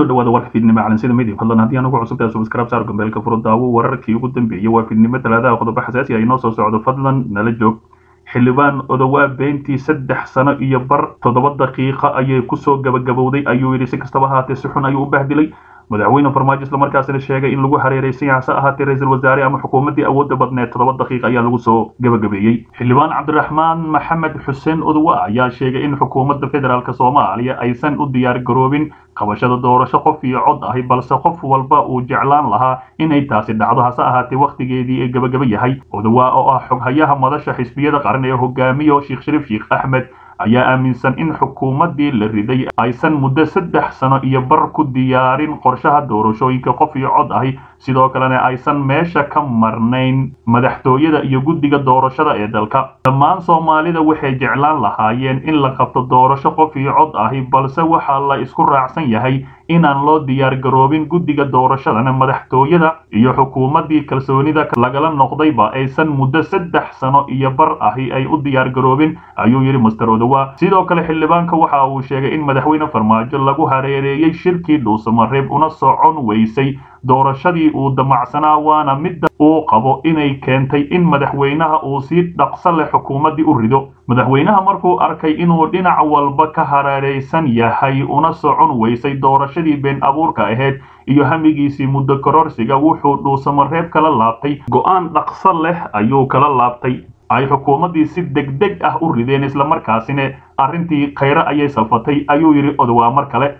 ku soo dhawaada warka fiidnimo calansida media. Fadlan haddii aan ugu cusubtahay subscribe saar gambeelka furo daawo wararkii ugu dambeeyey waa fiidnimo talaadaha qodobo xasaasi ah inoo soo socdo fadlan nala joog. Xildhibaan odowaa beentii saddex sano iyo bar. Toddoba daqiiqa ayay ku soo gabagabowday ayuu yidhi. Si kastaba ahaatee si xun ayuu u bahdilay madaxweyne farmaajo islamarkaasina sheegay in lagu hareeraysan yahay hase ahaatee ra'iisul wasaare ama xukuumaddii awoodda badneed toddoba daqiiq ayaa lagu soo gabagabeeyey xildhibaan cabdiraxmaan maxamed xuseen odowa ayaa sheegay in xukuumadda federaalk soomaaliya aysan u diyaar garoobin qabashada doorasho qof iyo cod ahi balse qof walba uu jeclaan lahaa inay taasi dhacdo hase ahaatee wakhtigeedii ee gabagaba yahay odowa oo ah xoghayaha madasha xisbiyada qaran ee hogaamiyo sheekh shariif sheekh axmed ayaa aaminsan in xukuumaddii la riday aysan muddo saddex sano iyo bar ku diyaarin qorshaha doorashooyinka qof iyo cod ahi. Sidoo kalena aysan meesha ka marnayn madaxtooyada iyo guddiga doorashada ee dalka. Dhammaan soomaalida waxay jeclaan lahaayeen in la qabto doorasho qof iyo cod ahi balse waxaa la isku raacsan yahay inaan loo diyaar garoobin guddiga doorashadana madaxtooyada iyo xukuumaddii kalsoonida lagala noqdayba aysan muddo saddex sano iyo bar ahi ay u diyaar garoobin ayuu yidhi master odowa sidoo kale xildhibaanka waxa uu sheegay in madaxweyne farmaajo lagu hareereeyey shirkii dhuusamareeb una socon weysay doorashadii uu damacsanaa waana midda uu qabo inay keentay in madaxweynaha uu si dhaqso leh xukuumaddii u rido. Madaxweynaha markuu arkay inuu dhinac walba ka hareeraysan yahay una socon weysay doorashadii been abuurka ahayd iyo hamigiisii muddo kororsiga wuxuu dhuusamareeb kala laabtay. Go'aan dhaqso leh ayuu kala laabtay. Ay xukuumaddii si degdeg ah u rideen islamarkaasina arrintii khayre ayay salfatay ayuu yidhi odowaa mar kale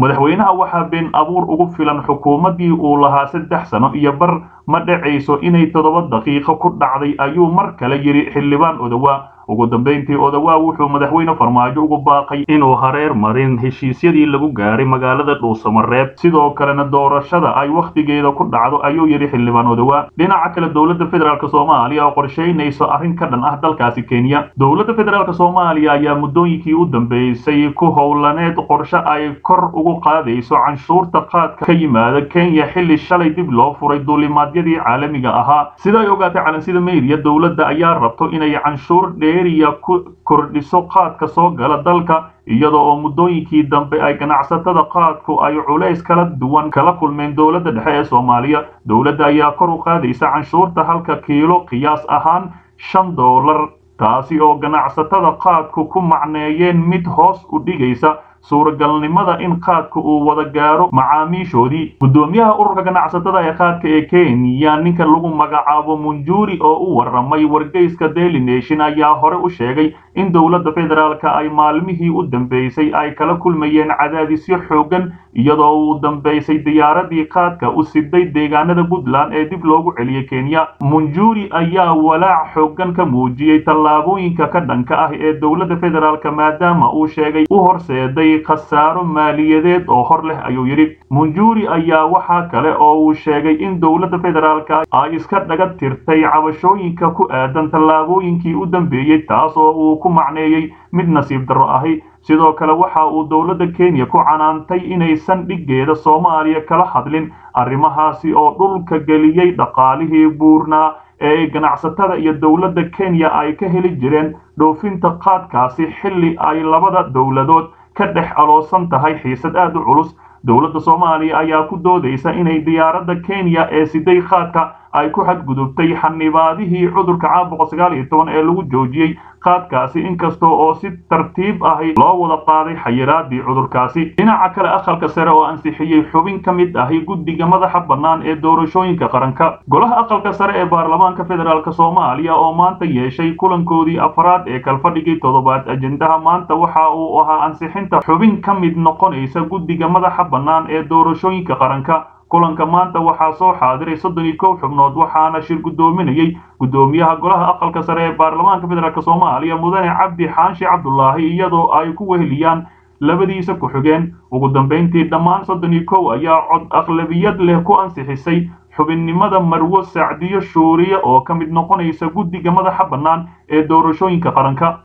madaxweynaha waxaa been abuur ugu filan xukuumaddii uu lahaa saddex sano iyo bar ma dhacayso inay toddoba daqiiqo ku dhacday ayuu mar kale yidhi xildhibaan odowaa ugu dambayntii odowaa wuxuu madaxweyne farmaajo ugu baaqay inuu hareer marin heshiisyadii lagu gaaray magaalada dhuusamareeb sidoo kalena doorashada ay wakhtigeeda ku dhacdo ayuu yidhi xildhibaan odowaa dhinaca kale dowladda federaalk soomaaliya oo qorshaynayso arrin ka dhan ah dalkaasi kenya. Dowladda federaalk soomaaliya ayaa muddooyinkii u dambeysay ku howlaneed qorshe ay kor ugu qaadayso canshuurta qaadka ka yimaada kenya xilli shalay dib loo furay duulimaadyadii caalamiga ahaa. Sida ay ogaatay calansida media dowladda ayaa rabto inay canshuur dheeriya ku kordhiso qaadka soo gala dalka iyadoo oo muddooyinkii dambe ay ganacsatada qaadku ay culays kala duwan kala kulmeen dowladda dhexe ee soomaaliya. Dowladda ayaa kor u qaadaysa canshuurta halka kiilo qiyaas ahaan shan doolar taasi oo ganacsatada qaadku ku macneeyeen mid hoos u dhigaysa suuragalnimada in qaadka uu wada gaaro macaamiishoodii. Guddoomiyaha ururka ganacsatada ee qaadka ee kenya ninka lagu magacaabo munjuri oo u waramay wargeyska daily nation ayaa hore u sheegay in dowladda federaalk ay maalmihii u dambeysay ay kala kulmayeen cadaadisyo xooggan iyadoo uu dambeysay diyaaradii qaadka u siday deegaanada puntland ee dib loogu celiyey kenya. Munjuri ayaa walaac xooggan ka muujiyey tallaabooyinka ka dhanka ah ee dowladda federaalk maadaama uu sheegay u horseeday khasaaro maaliyadeed oo hor leh ayuu yidhi munjuri ayaa waxaa kale oo uu sheegay in dowladda federaalk ay iska dhaga tirtay cabashooyinka ku aadan tallaabooyinkii u dambeeyey taas oo uu ku macneeyey mid nasiib darro ahi. Sidoo kale waxa uu dowladda kenya ku canaantay inaysan dhiggeeda soomaaliya kala hadlin arrimahaasi oo dhulka geliyey dhaqaalihii buurnaa ee ganacsatada iyo dowladda kenya ay ka heli jireen dhoofinta qaadkaasi xilli ay labada dowladood ka dhex aloosan tahay xiisad aad u culus. Dowladda soomaaliya ayaa ku doodaysa inay diyaaradda kenya ee siday qaadka ay ku xadgudubtay xanibaadihii cudurka caabuqa sagaal iyo toban ee lagu joojiyey qaadkaasi inkasta oo si tartiib ahi loo wada qaaday xayiraadii cudurkaasi. Dhinaca kale aqalka sare oo ansixiyey xubin ka mid ahi guddiga madaxa bannaan ee doorashooyinka qaranka. Golaha aqalka sare ee baarlamaanka federaalk soomaaliya oo maanta yeeshay kulankoodii afraad ee kalfadhigii toddobaad ajendaha maanta waxa uu ahaa ansixinta xubin ka mid noqonaysa guddiga madaxa bannaan ee doorashooyinka qaranka kulanka maanta waxaa soo xaadiray soddon iyo kow xubnood waxaana shir guddoominayey guddoomiyaha golaha aqalka sare ee baarlamaanka federaalk soomaaliya mudane cabdi xaanshi cabdulaahi iyadoo ay ku weheliyaan labadiisa ku-xigeen ugu dambayntii dhammaan soddon iyo kow ayaa cod aqlabiyad leh ku ansixisay xubinnimada marwo sacdiyo shuuriye oo ka mid noqonaysa guddiga madaxa bannaan ee doorashooyinka qaranka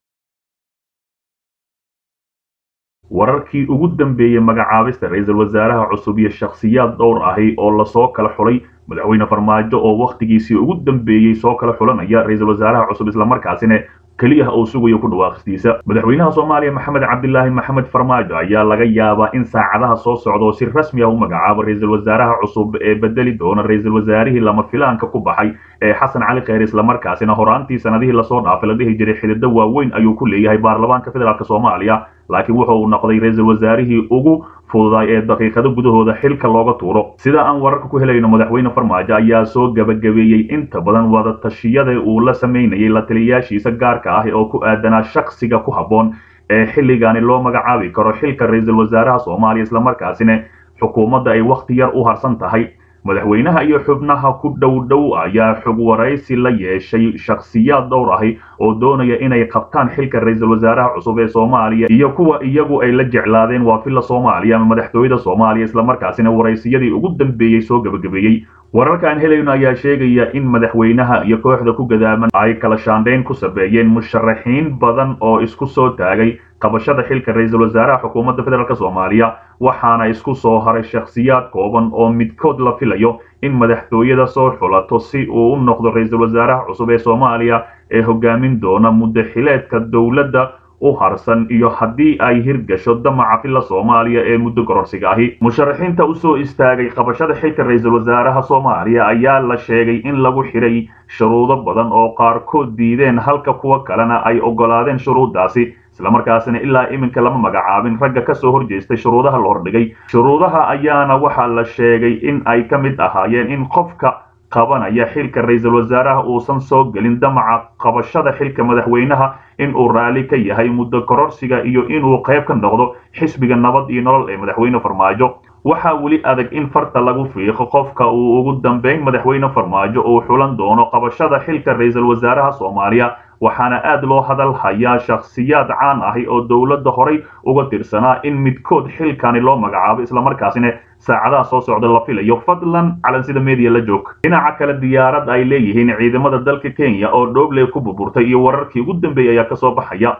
wararkii ugu dambeeyey magacaabista ra'iisul wasaaraha cusub iyo shakhsiyaad dhowr ahi oo la soo kala xulay madaxweyne farmaajo oo wakhtigiisii ugu dambeeyey soo kala xulanaya ra'iisul wasaaraha cusub islamarkaasina keliya uu sugayo ku dhawaaqistiisa madaxweynaha soomaaliya maxamed cabdilaahi maxamed farmaajo ayaa laga yaabaa in saacadaha soo socda si rasmi ah u magacaabo ra'iisul wasaaraha cusub ee bedeli doona ra'iisul wasaarihii lama filaanka ku baxay ee xasan cali kheyr islamarkaasina horaantii sanadihii la soo dhaafay la dhihi jiray xididdo waaweyn ayuu ku leeyahay baarlamaanka federaalk soomaaliya laakiin wuxa uu noqday ra'iisul wasaarihii ugu fududaay ee daqiiqado gudahooda xilka looga tuuro. Sida aan wararka ku helayno madaxweyne farmaajo ayaa soo gabagabeeyey. Inta badan wada tashiyada uu la samaynayay la taliyayaashiisa gaarka ah oo ku aadanaa shaksiga ku habboon ee xilligaani loo magacaabi karo xilka ra'iisul wasaaraha soomaaliya islamarkaasina xukuumadda ay wakhti yar u harsan tahay madaxweynaha iyo xubnaha ku dhow dhow ayaa xog waraysi la yeeshay shakhsiyaad dhowr ahi oo doonaya inay qabtaan xilka ra'iisul wasaaraha cusub ee soomaaliya iyo kuwa iyagu ay la jeclaadeen waa filla soomaaliya ama madaxtooyada soomaaliya islamarkaasina waraysiyadii ugu dambeeyey soo gabagabeeyey wararka aan helayno ayaa sheegaya in madaxweynaha iyo kooxda ku gadaaman ay kala shaandhayn ku sameeyeen musharaxiin badan oo isku soo taagay qabashada xilka ra'iisul wasaaraha xukuumadda federaalk soomaaliya waxaana isku soo haray shakhsiyaad kooban oo midkood la filayo in madaxtooyada soo xulato si uu u noqdo ra'iisul wasaaraha cusub ee soomaaliya ee hogaamin doona muddo xileedka dowladda u harsan iyo haddii ay hirgasho damaca filla soomaaliya ee muddo gororsiga ahi. Musharaxiinta u soo istaagay qabashada xilka ra'iisul wasaaraha soomaaliya ayaa la sheegay in lagu xidhay shuruudo badan oo qaarkood diideen halka kuwa kalena ay oggolaadeen shuruuddaasi islamarkaasina ilaa iminka lama magacaabin ragga ka soo horjeestay shuruudaha la hordhigay. Shuruudaha ayaana waxaa la sheegay in ay ka mid ahaayeen in qofka qabanaya xilka ra'iisul wasaaraha uusan soo gelin damaca qabashada xilka madaxweynaha in uu raalli ka yahay muddo kororsiga iyo inuu qayb ka noqdo xisbiga nabad iyo nolol ee madaxweyne farmaajo. Waxaa weli adag in farta lagu fiiqo qofka uu ugu dambeyn madaxweyne farmaajo uu xulan doono qabashada xilka ra'iisul wasaaraha soomaaliya waxaana aad loo hadal hayaa shakhsiyaad caan ahi oo dowladda horay uga tirsanaa in midkood xilkani loo magacaabo islamarkaasina saacadaha soo socda la filayo. Fadlan calansida media la joog. Dhinaca kale diyaarad ay leeyihiin ciidamada dalka kenya oo dhoobley ku burburtay iyo wararkii ugu dambeeyey ayaa ka soo baxaya.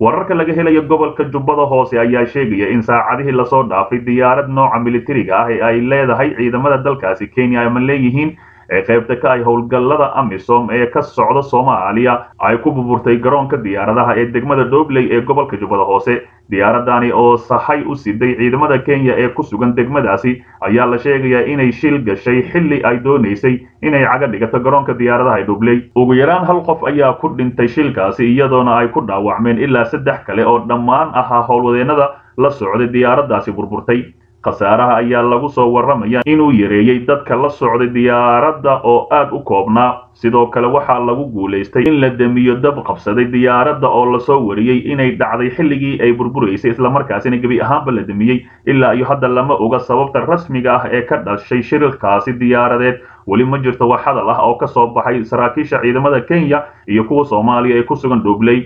Wararka laga helayo gobolka jubbada hoose ayaa sheegaya in saacadihii la soo dhaafay diyaarad nooca militariga ah ee ay leedahay ciidamada dalkaasi kenya ama leeyihiin ee qaybta ka ay howlgallada amisom ee ka socda soomaaliya ay ku burburtay garoonka diyaaradaha ee degmada dhobley ee gobolka jubbada hoose. Diyaaradani oo sahay u siday ciidamada kenya ee ku sugan degmadaasi ayaa la sheegayaa inay shil gashay xilli ay doonaysay inay caga dhigato garoonka diyaaradaha ee dhobley ugu yaraan hal qof ayaa ku dhintay shilkaasi iyadoona ay ku dhaawacmeen ilaa saddex kale oo dhammaan ahaa howlwadeennada la socday diyaaraddaasi burburtay khasaaraha ayaa lagu soo warramaya inuu yareeyey dadka la socday diyaaradda oo aad u koobnaa sidoo kale waxaa lagu guulaystay in la demiyo dab qabsaday diyaaradda oo la soo wariyey inay dhacday xilligii ay burburaysay islamarkaasina gebi ahaanba la demiyey ilaa iyo hadda lama oga sababta rasmiga ah ee ka dhashay shirkaasi diyaaradeed. Weli ma jirto wax hadal ah oo ka soo baxay saraakiisha ciidamada kenya iyo kuwa soomaaliya ee ku sugan dhobley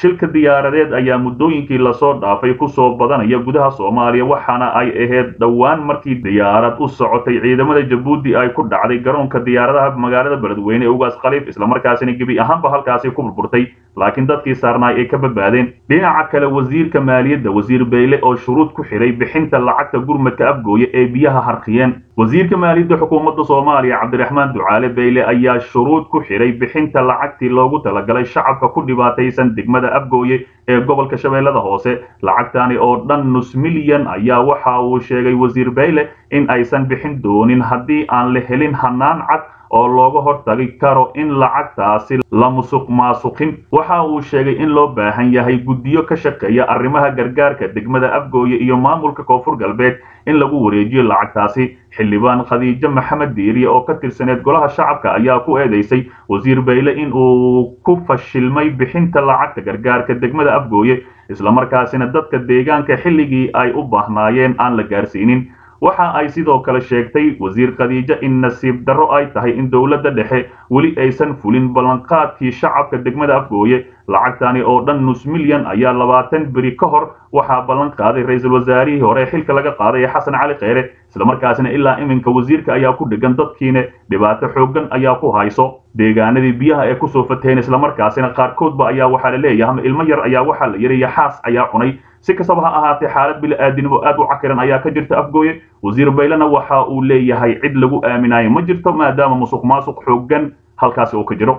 shilka diyaaradeed ayaa muddooyinkii la soo dhaafay ku soo badanaya gudaha soomaaliya waxaana ay ahayd dhowaan markii diyaarad u socotay ciidamada jabuuti ay ku dhacday garoonka diyaaradaha magaalada beledweyne ee ugaas khaliif islamarkaasina gebi ahaanba halkaasi ku burburtay laakiin dadkii saarnaay ay ka badbaadeen. Dhinaca kale wasiirka maaliyadda wasiir beyle oo shuruud ku xidhay bixinta lacagta gurmadka afgooye ee biyaha harqiyeen. Wasiirka maaliyadda xukuumadda soomaaliya cabdiraxmaan ducaale beyle ayaa shuruud ku xidhay bixinta lacagtii loogu talagalay shacabka ku dhibaataysan degmada afgooye ee gobolka shabeellada hoose. Lacagtani oo dhan nus milyan ayaa waxa uu sheegay wasiir beyle in aysan bixin doonin haddii aan la helin hanaan cad oo looga hortagi karo in lacagtaasi la musuq maasuqin waxa uu sheegay in loo baahan yahay guddiyo ka shaqeeya arrimaha gargaarka degmada afgooye iyo maamulka koonfur galbeed in lagu wareejiyo lacagtaasi. Xildhibaan khadiijo maxamed diiriye oo ka tirsaneed golaha shacabka ayaa ku eedeysay wasiir beyle in uu ku fashilmay bixinta lacagta gargaarka degmada afgooye islamarkaasina dadka deegaanka xilligii ay u baahnaayeen aan la gaarsiinin waxa ay sidoo kale sheegtay wasiir khadiijo in nasiib darro ay tahay in dowladda dhexe weli aysan fulin ballanqaadkii shacabka degmada afgooye. Lacagtani oo dhan nus milyan ayaa labaatan beri ka hor waxaa ballan qaaday ra'iisul wasaarihii hore xilka laga qaaday ee xasan cali kheyre. Islamarkaasina ilaa iminka wasiirka ayaa ku dhegan dadkiina dhibaato xooggan ayaa ku hayso. Deegaanadii biyaha ee ku soo fateen islamarkaasina qaarkoodba ayaa waxaa la leeyahay ama ilmo yar ayaa waxaa la yidhi yaxaas ayaa cunay si kastaba ha ahaatee xaalad bili-aadinimo aad u cakiran ayaa ka jirta afgooye wasiir baylena waxa uu leeyahay cid lagu aaminayo. Ma jirto maadaama musuq maasuq xooggan halkaasi uu ka jiro